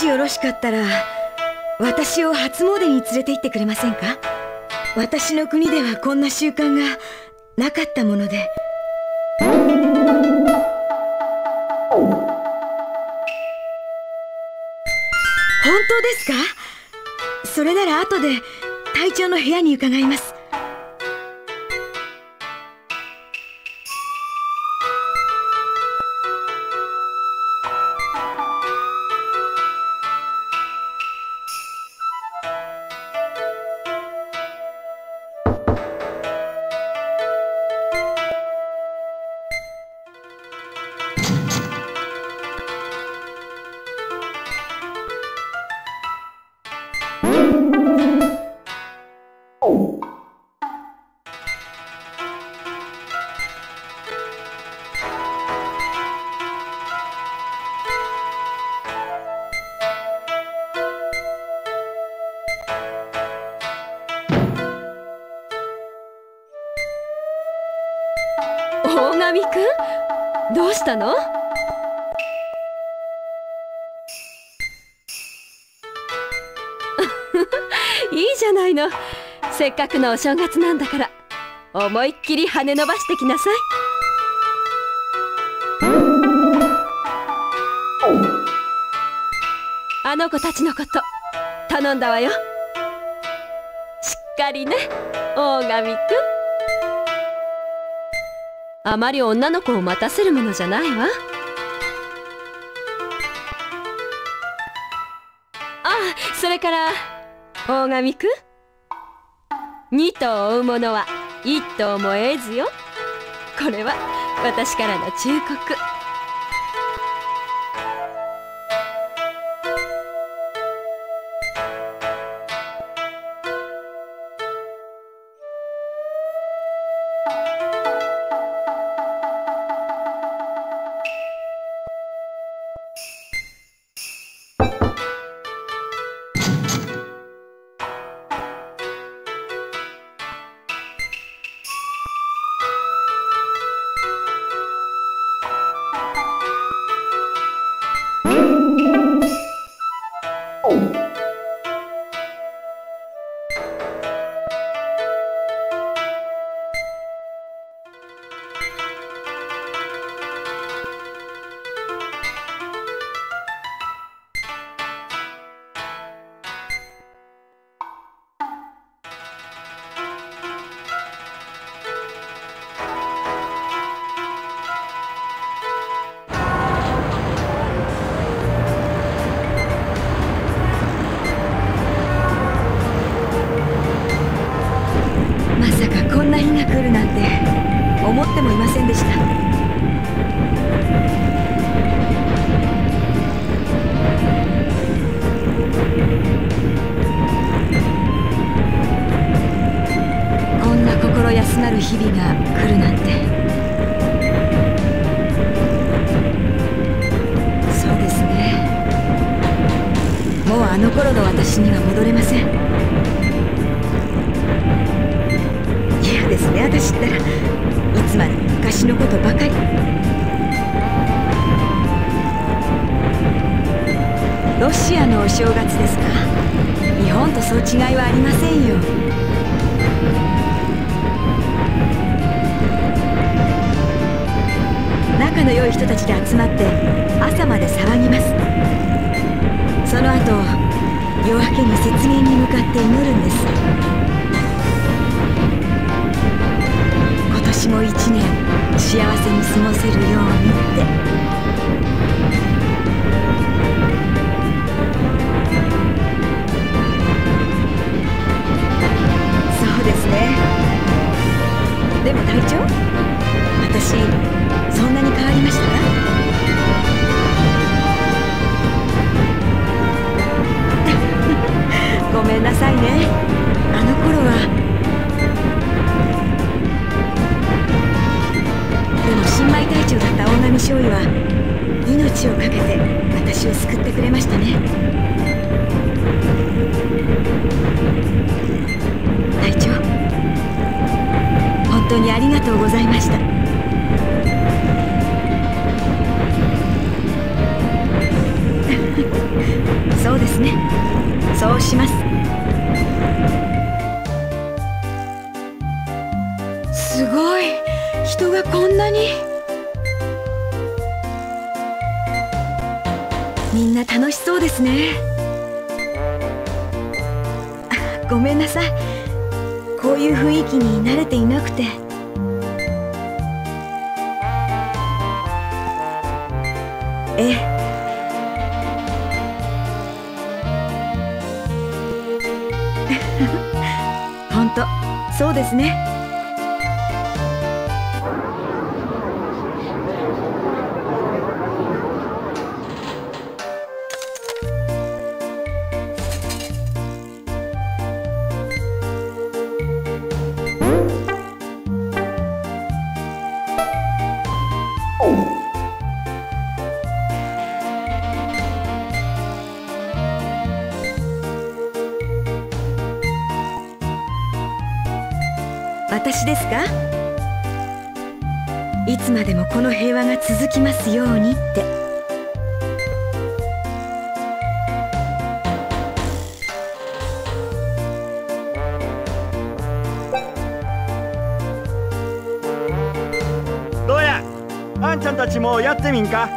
しよろしかったら私を初詣に連れて行ってくれませんか？私の国ではこんな習慣がなかったもので。本当ですか？それなら後で隊長の部屋に伺います。うしたの？いいじゃないの。せっかくのお正月なんだから。思いっきり羽伸ばしてきなさい。あの子たちのこと頼んだわよ。しっかりね大神くん。あまり女の子を待たせるものじゃないわ。あそれから大神くん？二頭追うものは1頭もえずよ。これは私からの忠告。る日々が来るなんて。そうですね。もうあの頃の私には戻れません。嫌ですね私ったらいつまでも昔のことばかり。ロシアのお正月ですか。日本とそう違いはありませんよ。仲の良い人たちで集まって朝まで騒ぎます。その後夜明けに雪原に向かって祈るんです。今年も一年幸せに過ごせるようにって。ですね。そうします。すごい。人がこんなに。みんな楽しそうですね。ごめんなさい。こういう雰囲気に慣れていなくて。ええ。ですね。ですか？いつまでもこの平和が続きますようにって。どうや？あんちゃんたちもやってみんか？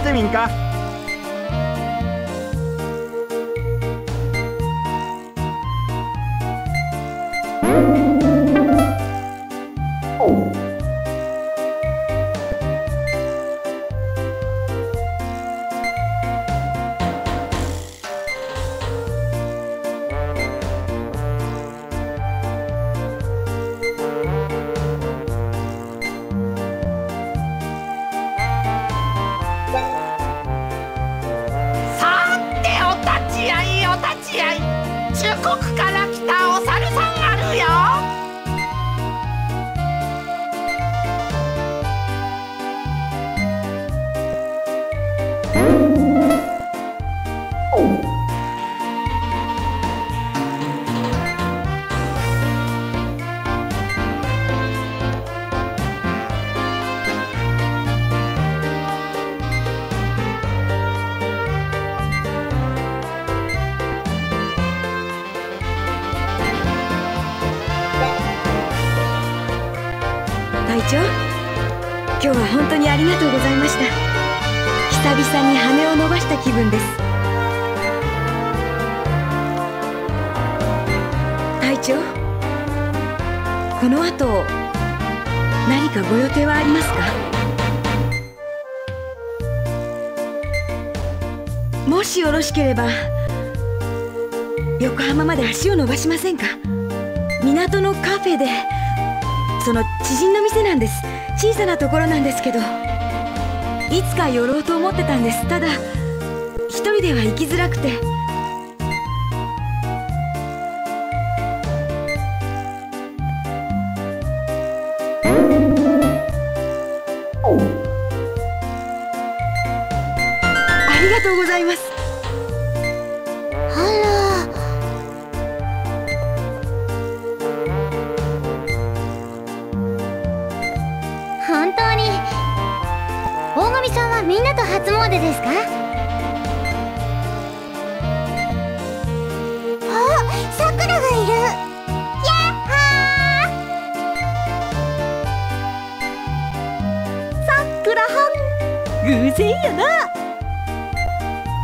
ってみんか今日は本当にありがとうございました。久々に羽を伸ばした気分です。隊長この後何かご予定はありますか？もしよろしければ横浜まで足を伸ばしませんか？港のカフェで知人の店なんです。小さなところなんですけど。いつか寄ろうと思ってたんです。ただ一人では行きづらくて。ありがとうございます。あら。みんなと初詣ですか？あさくらがいる。やっはー。さくらはん偶然やな。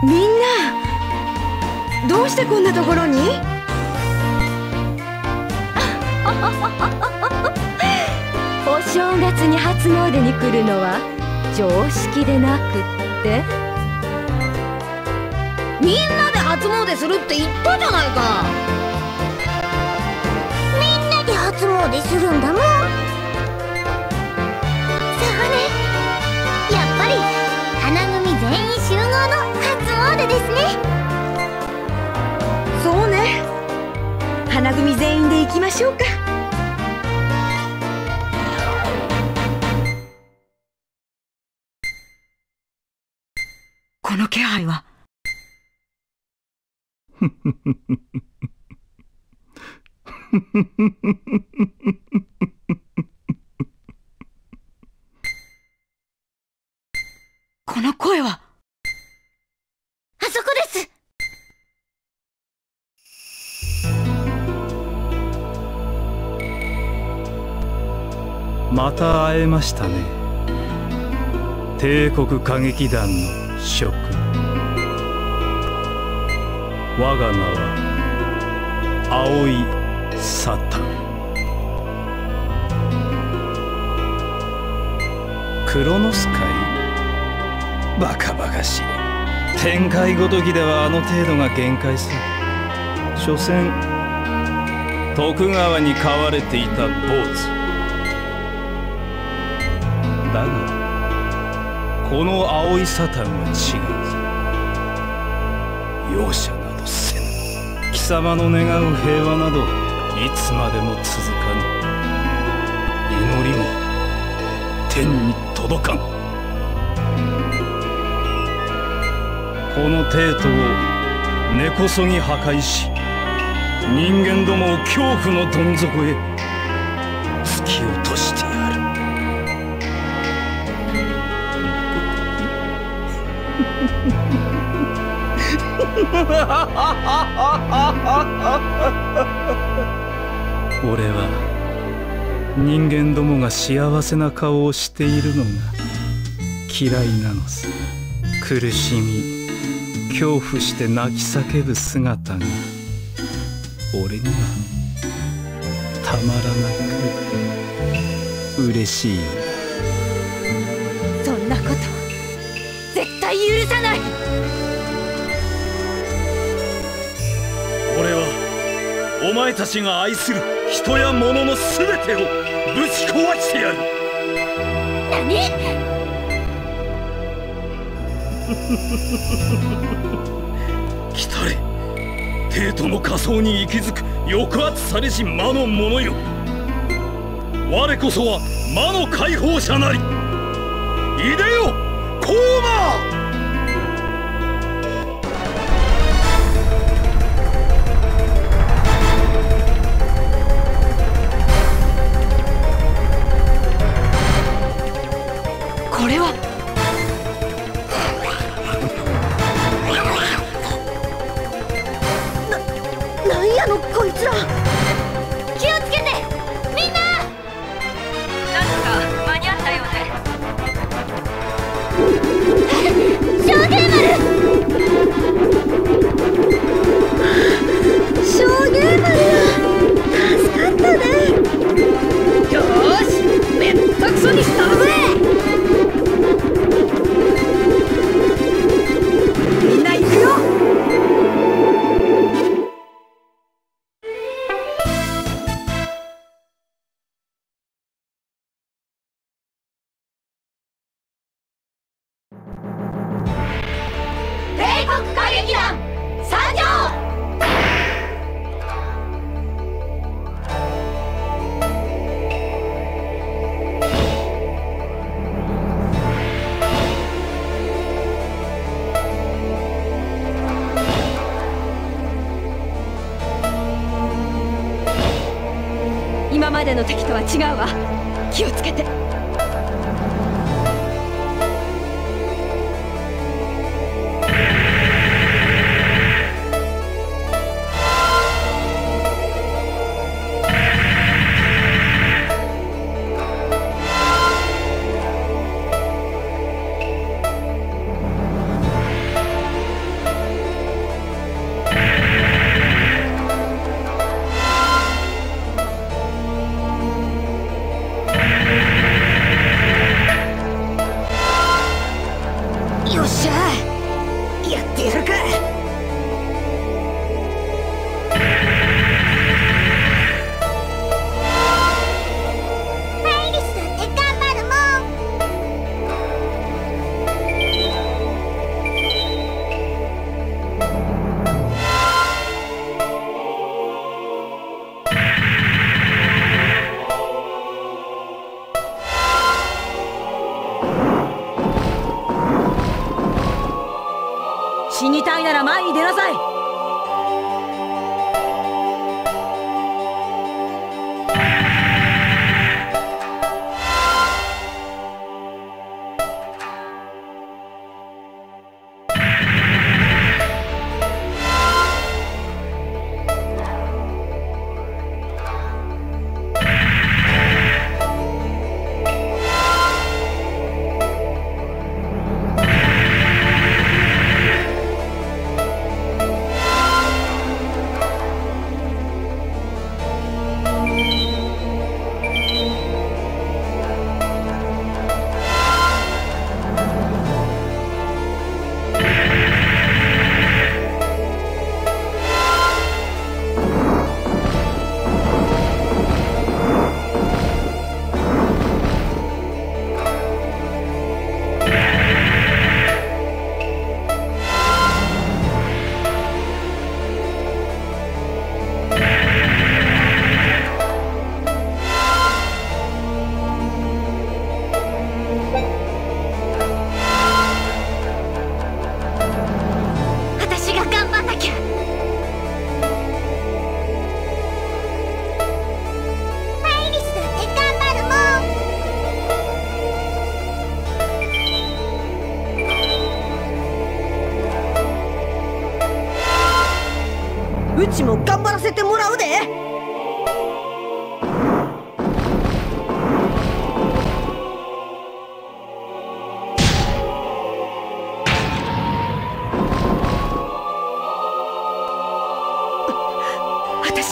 みんなどうしてこんなところに？お正月に初詣に来るのは常識でなくって。みんなで初詣するって言ったじゃないか。みんなで初詣するんだもん。そうね。やっぱり花組全員集合の初詣ですね。そうね。花組全員で行きましょうか気配は。この声は。あそこです。また会えましたね。帝国歌劇団の諸君我が名は青いサタン。クロノス界バカバカしい。展開ごときではあの程度が限界さ所詮徳川に飼われていた坊主。だがこの青いサタンは違う。ぞ容赦様の願う平和などいつまでも続かぬ。祈りも天に届かん。この帝都を根こそぎ破壊し人間どもを恐怖のどん底へ突き落としてやる。俺は人間どもが幸せな顔をしているのが嫌いなのさ。苦しみ恐怖して泣き叫ぶ姿が俺にはたまらなく嬉しい。前たちが愛する人や物の全てをぶち壊してやる。何？来たれ帝都の仮想に息づく抑圧されし魔の者よ。我こそは魔の解放者なり。いでよコーマのこいつら。気をつけて。みんな。なんとか間に合ったようで。証言丸証言丸よ助かったね。よーし。めったの敵とは違うわ。気をつけて。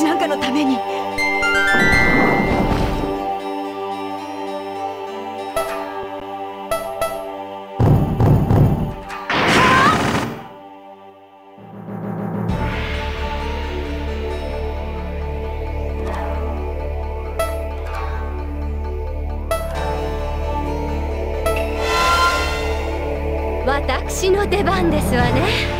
私なんかのために私の出番ですわね。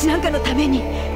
私なんかのために。